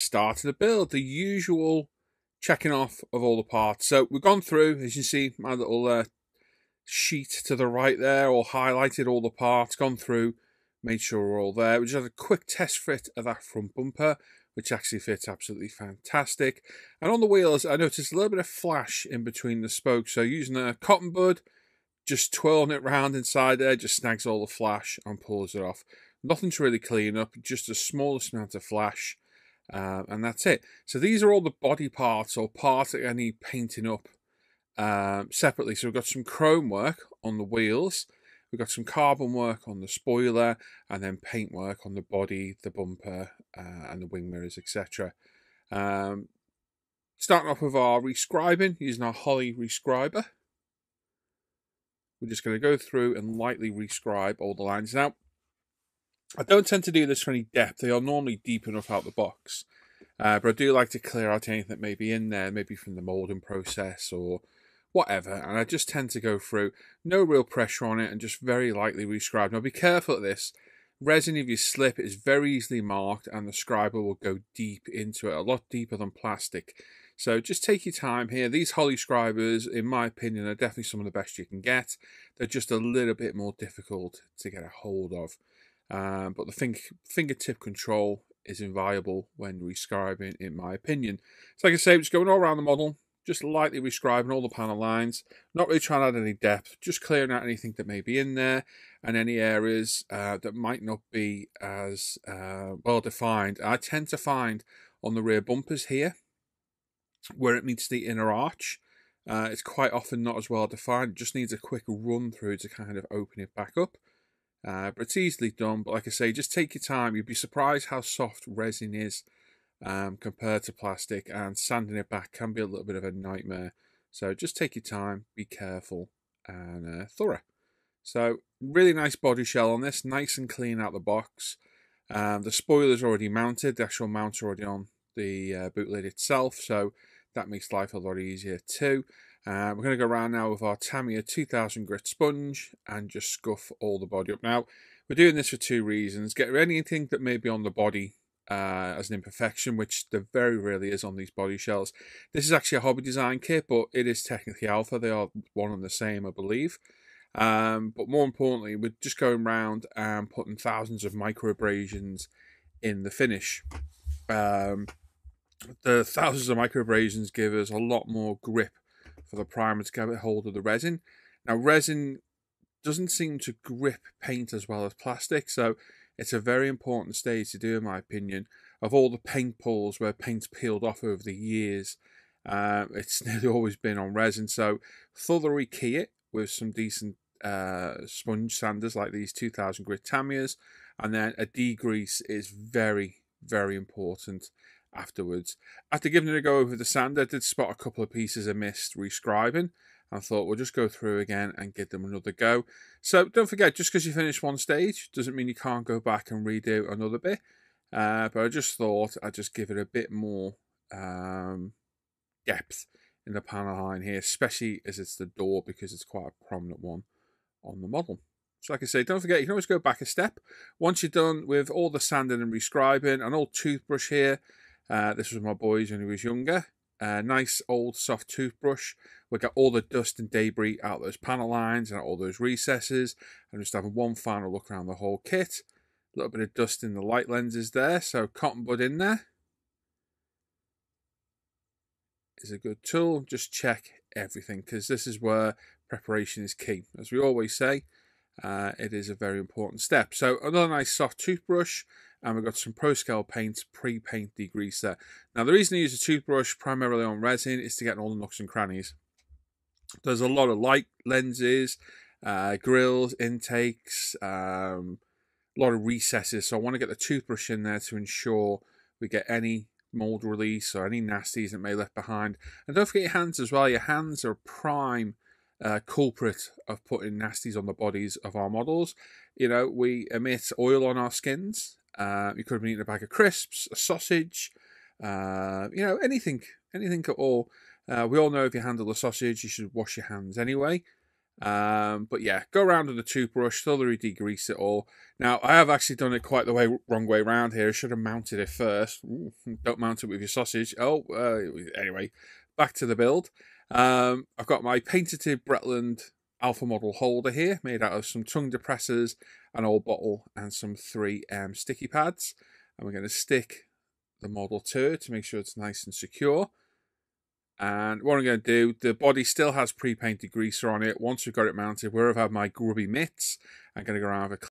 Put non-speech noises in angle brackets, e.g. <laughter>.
Starting the build, the usual checking off of all the parts. So we've gone through, as you see, my little uh, sheet to the right there, or highlighted all the parts, gone through, made sure we're all there. We just had a quick test fit of that front bumper, which actually fits absolutely fantastic. And on the wheels, I noticed a little bit of flash in between the spokes. So using a cotton bud, just twirling it round inside there, just snags all the flash and pulls it off. Nothing to really clean up, just the smallest amount of flash. Uh, and that's it. So these are all the body parts or parts that I need painting up um, separately. So we've got some chrome work on the wheels, we've got some carbon work on the spoiler, and then paint work on the body, the bumper, uh, and the wing mirrors, etc. Um, starting off with our rescribing using our Holly rescriber. We're just going to go through and lightly rescribe all the lines. Now, I don't tend to do this for any depth. They are normally deep enough out the box. Uh, but I do like to clear out anything that may be in there, maybe from the moulding process or whatever. And I just tend to go through, no real pressure on it, and just very lightly rescribe. Now be careful at this. Resin, if you slip, is very easily marked, and the scriber will go deep into it, a lot deeper than plastic. So just take your time here. These Holley scribers, in my opinion, are definitely some of the best you can get. They're just a little bit more difficult to get a hold of. Um, but the finger, fingertip control is invaluable when rescribing, in my opinion. So like I say, just going all around the model, just lightly rescribing all the panel lines, not really trying to add any depth, just clearing out anything that may be in there and any areas uh, that might not be as uh, well defined. I tend to find on the rear bumpers here, where it meets the inner arch, uh, it's quite often not as well defined. Just needs a quick run through to kind of open it back up. Uh, but it's easily done. But like I say, just take your time. You'd be surprised how soft resin is um, compared to plastic, and sanding it back can be a little bit of a nightmare. So just take your time, be careful, and uh, thorough. So really nice body shell on this, nice and clean out the box. Um, the spoiler's already mounted, the actual mount's already on the uh, boot lid itself, so that makes life a lot easier too. Uh, we're going to go around now with our Tamiya 2000 grit sponge and just scuff all the body up. Now, we're doing this for two reasons. Get anything that may be on the body uh, as an imperfection, which there very rarely is on these body shells. This is actually a hobby design kit, but it is technically alpha. They are one and the same, I believe. Um, but more importantly, we're just going around and putting thousands of micro abrasions in the finish. Um, the thousands of micro abrasions give us a lot more grip for the primer to get hold of the resin. Now, resin doesn't seem to grip paint as well as plastic, so it's a very important stage to do, in my opinion. Of all the paint pulls where paint's peeled off over the years, uh, it's <laughs> nearly always been on resin. So, thoroughly key it with some decent uh, sponge sanders like these 2000 grit Tamiyas, and then a degrease is very, very important afterwards. After giving it a go over the sand, I did spot a couple of pieces of missed rescribing. and thought we'll just go through again and give them another go. So don't forget, just because you finish one stage doesn't mean you can't go back and redo another bit. Uh, but I just thought I'd just give it a bit more um, depth in the panel line here, especially as it's the door because it's quite a prominent one on the model. So like I say, don't forget, you can always go back a step. Once you're done with all the sanding and rescribing, an old toothbrush here, uh, this was my boys when he was younger. Uh, nice old soft toothbrush. We got all the dust and debris out those panel lines and all those recesses. And just having one final look around the whole kit. A little bit of dust in the light lenses there. So cotton bud in there is a good tool. Just check everything because this is where preparation is key. As we always say, uh, it is a very important step. So another nice soft toothbrush and we've got some ProScale paint pre-paint degreaser. Now the reason I use a toothbrush primarily on resin is to get all the nooks and crannies. There's a lot of light lenses, uh, grills, intakes, um, a lot of recesses. So I want to get the toothbrush in there to ensure we get any mold release or any nasties that may left behind. And don't forget your hands as well. Your hands are a prime uh, culprit of putting nasties on the bodies of our models. You know, we emit oil on our skins. Uh, you could have been eating a bag of crisps, a sausage, uh, you know, anything, anything at all. Uh, we all know if you handle a sausage, you should wash your hands anyway. Um, but yeah, go around with a toothbrush, thoroughly degrease it all. Now, I have actually done it quite the way wrong way around here. I should have mounted it first. Ooh, don't mount it with your sausage. Oh, uh, anyway, back to the build. Um, I've got my painted Bretland Alpha model holder here, made out of some tongue depressors, an old bottle, and some 3M um, sticky pads. And we're going to stick the model to to make sure it's nice and secure. And what I'm going to do, the body still has pre-paint degreaser on it. Once we've got it mounted, where I've had my grubby mitts, I'm going to go around a